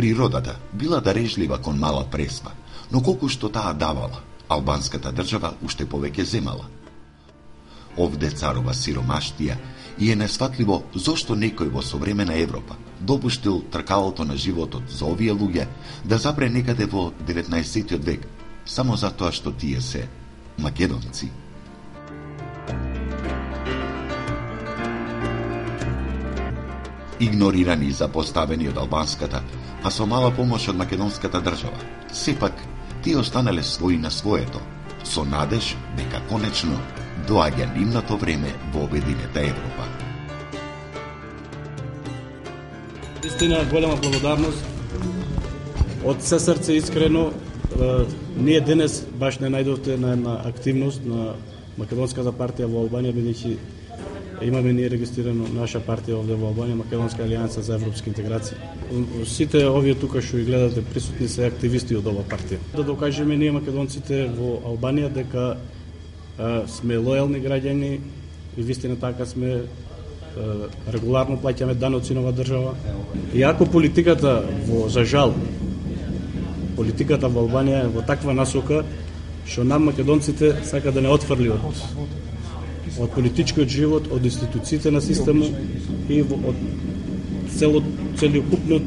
Природата била дарежлива кон мала преспа, но колку што таа давала, албанската држава уште повеќе земала. Овде царува сиромаштија и е несватливо зошто некој во современа Европа допуштил тркалото на животот за овие луѓе да запре некаде во 19. век, само затоа што тие се македонци. Игнорирани и запоставени од албанската, а со мала помош од македонската држава, сепак тие останале своји на своето, со надеж дека конечно доаѓа нивното време во обединета Европа. Истина голема благодарност од се срце искрено ние денес баш не најдовте на една активност на Македонската партија во Албанија бидејќи имаме ние регистрирано наша партија овде во Албанија, Македонска алијанса за европски интеграција. Сите овие тука што ги гледате присутни се активисти од ова партија. Да докажеме ние македонците во Албанија дека а, сме лојални граѓани и вистина така сме регуларно плаќаме даноци на држава. Иако политиката во за жал политиката во Албанија е во таква насока што нам македонците сака да не отфрли од од политичкиот живот, од институциите на системот и од цело целокупно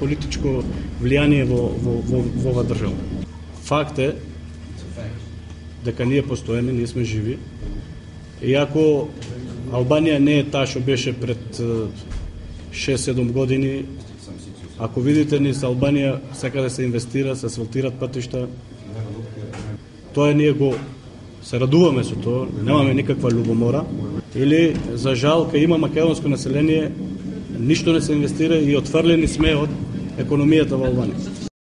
политичко влијание во, во, во, во ова држава. Факт е дека ние постоеме, ние сме живи. Иако Албанија не е таа што беше пред 6-7 години, ако видите низ Албанија сака да се инвестира, се асфалтират патишта, тоа ние го се радуваме со тоа, немаме никаква љубомора, или за жал кај има македонско население, ништо не се инвестира и отфрлени сме од економијата во Албанија.